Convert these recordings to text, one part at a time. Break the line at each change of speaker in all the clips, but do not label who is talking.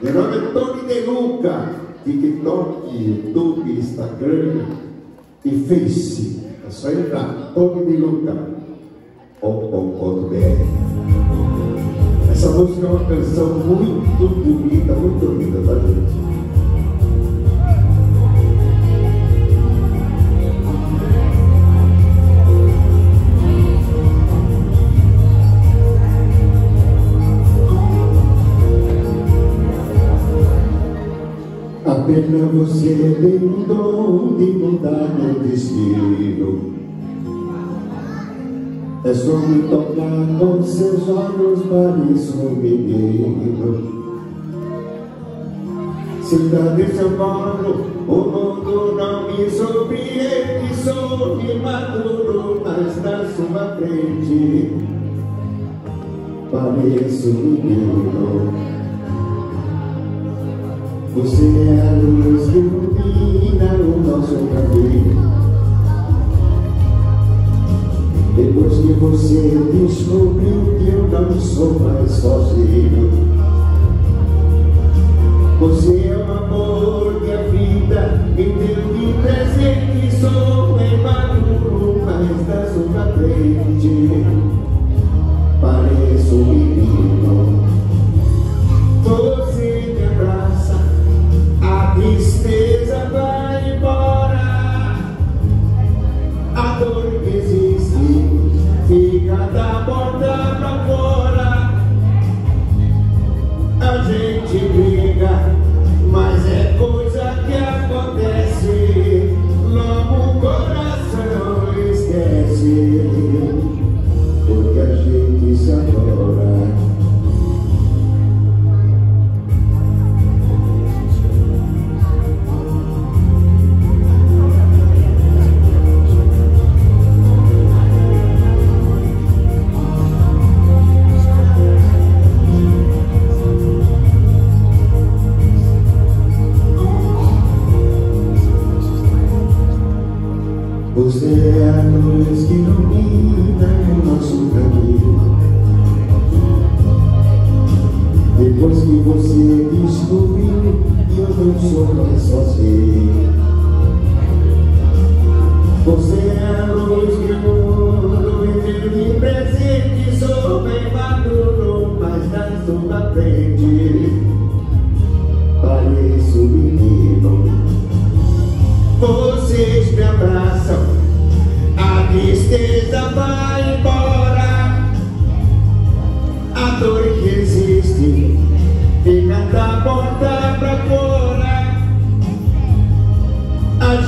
Meu nome é Tony Deluca, TikTok, YouTube, Instagram e Face. É só entrar, Tony Deluca.com.br. Essa música é uma canção muito bonita, muito linda, tá gente? Apenas você tem o dom de mudar meu destino. É só me tocar com seus olhos, parece um menino. Cidade de São Paulo, o mundo não me surpreende. Sou imaturo, mas na sua frente Pareço um menino você é a luz que ilumina o nosso caminho. Depois que você descobriu que eu não sou mais sozinho. Você é o amor é a luz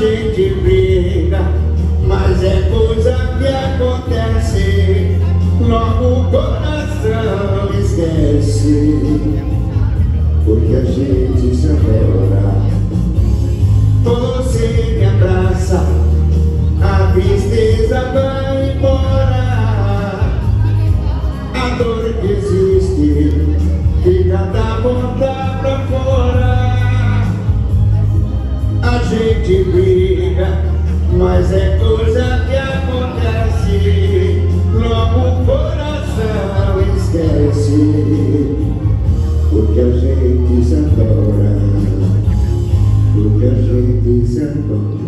gente briga, mas é coisa que acontece. Logo o coração esquece Porque a gente se adora a gente se adora